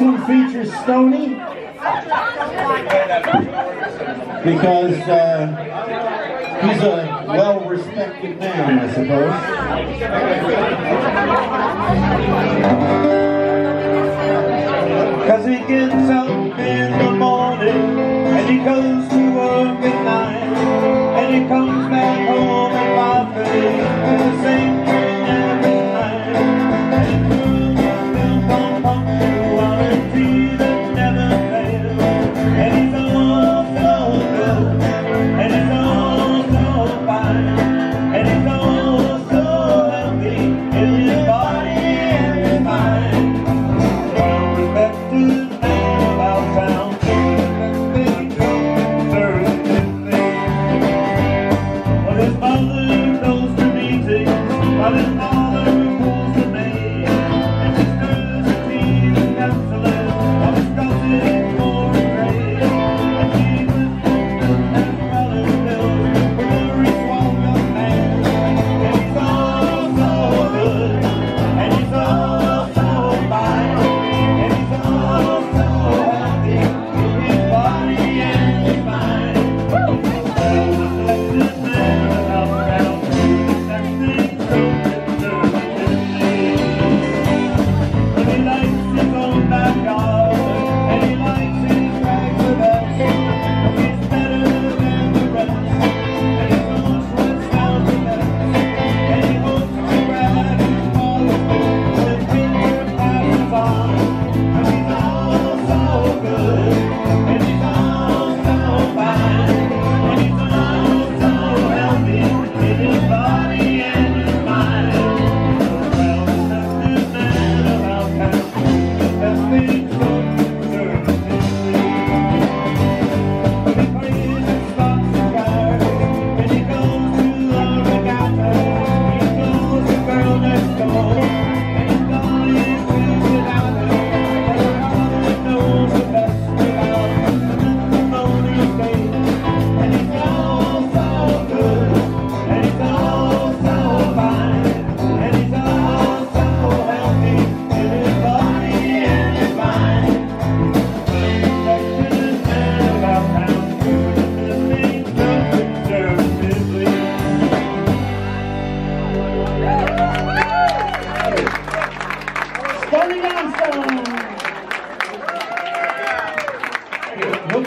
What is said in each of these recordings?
two features Stoney because uh, he's a well-respected man, I suppose. Cause he gets up in Oh,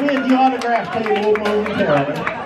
be the autograph table momentarily.